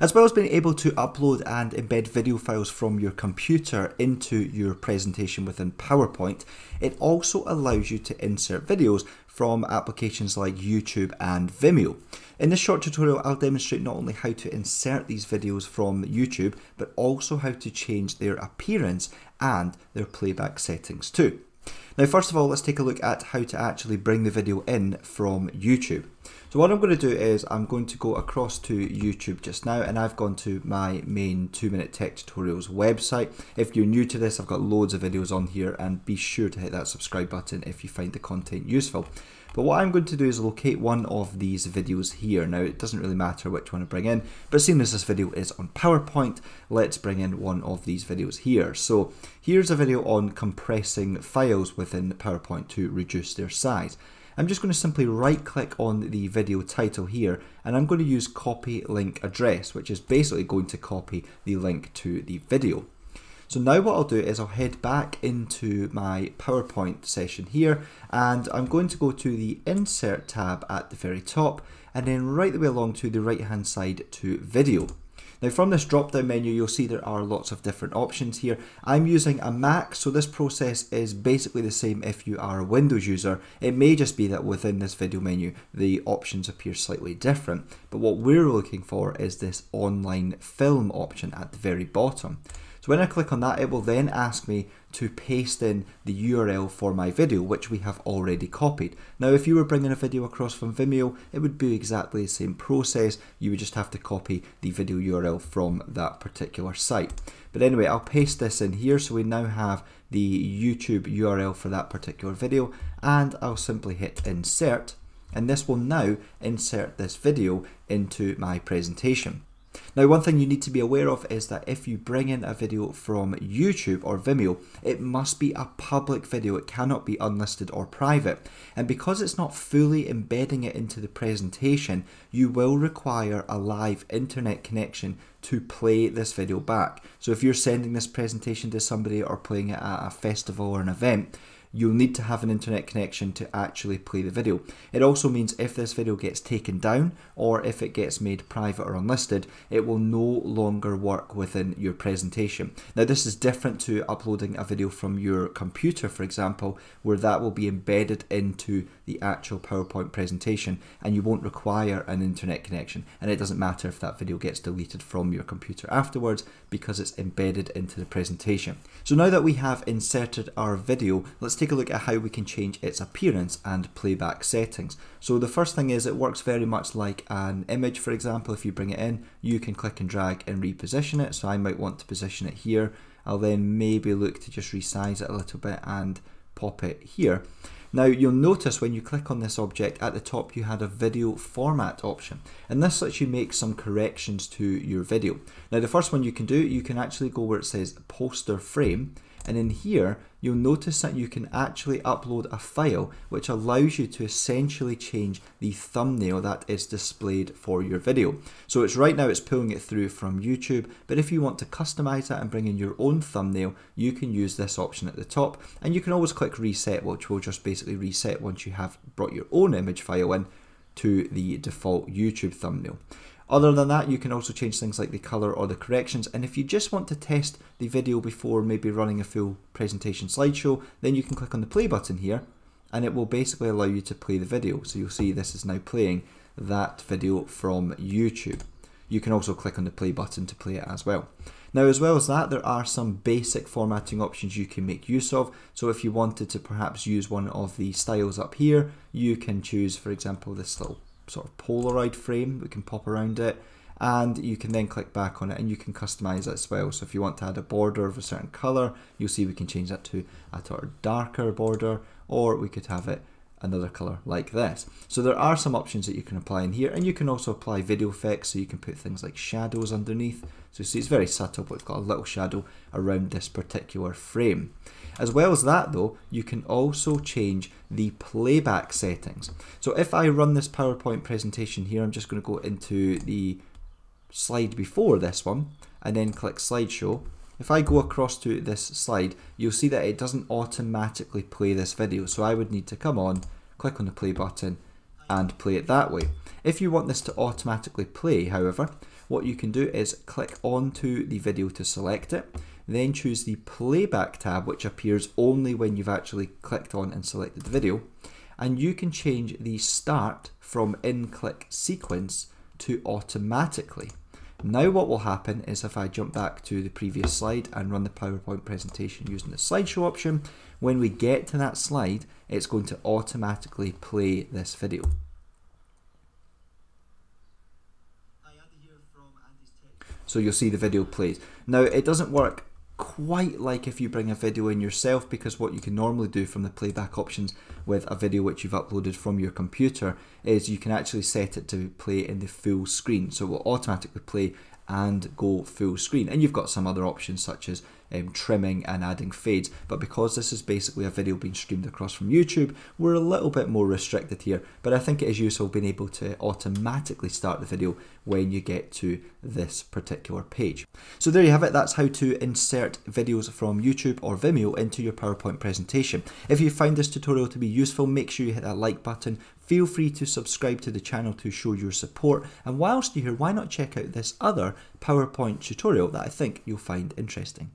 As well as being able to upload and embed video files from your computer into your presentation within PowerPoint, it also allows you to insert videos from applications like YouTube and Vimeo. In this short tutorial, I'll demonstrate not only how to insert these videos from YouTube, but also how to change their appearance and their playback settings too. Now, first of all, let's take a look at how to actually bring the video in from YouTube. So what I'm going to do is I'm going to go across to YouTube just now and I've gone to my main 2 Minute Tech Tutorials website. If you're new to this, I've got loads of videos on here and be sure to hit that subscribe button if you find the content useful. But what I'm going to do is locate one of these videos here. Now it doesn't really matter which one I bring in, but seeing as this video is on PowerPoint, let's bring in one of these videos here. So here's a video on compressing files within PowerPoint to reduce their size. I'm just going to simply right click on the video title here and I'm going to use copy link address which is basically going to copy the link to the video. So now what I'll do is I'll head back into my PowerPoint session here and I'm going to go to the insert tab at the very top and then right the way along to the right hand side to video. Now from this drop down menu you'll see there are lots of different options here. I'm using a Mac so this process is basically the same if you are a Windows user. It may just be that within this video menu the options appear slightly different but what we're looking for is this online film option at the very bottom. So when I click on that, it will then ask me to paste in the URL for my video, which we have already copied. Now, if you were bringing a video across from Vimeo, it would be exactly the same process. You would just have to copy the video URL from that particular site. But anyway, I'll paste this in here. So we now have the YouTube URL for that particular video, and I'll simply hit insert. And this will now insert this video into my presentation. Now one thing you need to be aware of is that if you bring in a video from YouTube or Vimeo, it must be a public video, it cannot be unlisted or private. And because it's not fully embedding it into the presentation, you will require a live internet connection to play this video back. So if you're sending this presentation to somebody or playing it at a festival or an event, you'll need to have an internet connection to actually play the video. It also means if this video gets taken down or if it gets made private or unlisted, it will no longer work within your presentation. Now this is different to uploading a video from your computer, for example, where that will be embedded into the actual PowerPoint presentation and you won't require an internet connection. And it doesn't matter if that video gets deleted from your computer afterwards because it's embedded into the presentation. So now that we have inserted our video, let's take a look at how we can change its appearance and playback settings. So the first thing is it works very much like an image, for example, if you bring it in, you can click and drag and reposition it. So I might want to position it here. I'll then maybe look to just resize it a little bit and pop it here. Now you'll notice when you click on this object at the top you had a video format option and this lets you make some corrections to your video. Now the first one you can do, you can actually go where it says poster frame and in here you'll notice that you can actually upload a file which allows you to essentially change the thumbnail that is displayed for your video. So it's right now it's pulling it through from YouTube but if you want to customize that and bring in your own thumbnail you can use this option at the top and you can always click reset which will just basically reset once you have brought your own image file in to the default YouTube thumbnail. Other than that, you can also change things like the color or the corrections. And if you just want to test the video before maybe running a full presentation slideshow, then you can click on the play button here and it will basically allow you to play the video. So you'll see this is now playing that video from YouTube. You can also click on the play button to play it as well. Now as well as that there are some basic formatting options you can make use of so if you wanted to perhaps use one of the styles up here you can choose for example this little sort of Polaroid frame we can pop around it and you can then click back on it and you can customize it as well. So if you want to add a border of a certain color you'll see we can change that to a sort of darker border or we could have it another color like this. So there are some options that you can apply in here and you can also apply video effects so you can put things like shadows underneath. So you see it's very subtle but it's got a little shadow around this particular frame. As well as that though, you can also change the playback settings. So if I run this PowerPoint presentation here, I'm just going to go into the slide before this one and then click slideshow. If I go across to this slide, you'll see that it doesn't automatically play this video. So I would need to come on, click on the play button and play it that way. If you want this to automatically play, however, what you can do is click onto the video to select it, then choose the playback tab, which appears only when you've actually clicked on and selected the video, and you can change the start from in click sequence to automatically. Now what will happen is if I jump back to the previous slide and run the PowerPoint presentation using the slideshow option, when we get to that slide, it's going to automatically play this video. So you'll see the video plays. Now it doesn't work quite like if you bring a video in yourself because what you can normally do from the playback options with a video which you've uploaded from your computer is you can actually set it to play in the full screen. So it will automatically play and go full screen. And you've got some other options such as um, trimming and adding fades. But because this is basically a video being streamed across from YouTube, we're a little bit more restricted here. But I think it is useful being able to automatically start the video when you get to this particular page. So there you have it, that's how to insert videos from YouTube or Vimeo into your PowerPoint presentation. If you find this tutorial to be useful, make sure you hit that like button, feel free to subscribe to the channel to show your support, and whilst you're here, why not check out this other PowerPoint tutorial that I think you'll find interesting.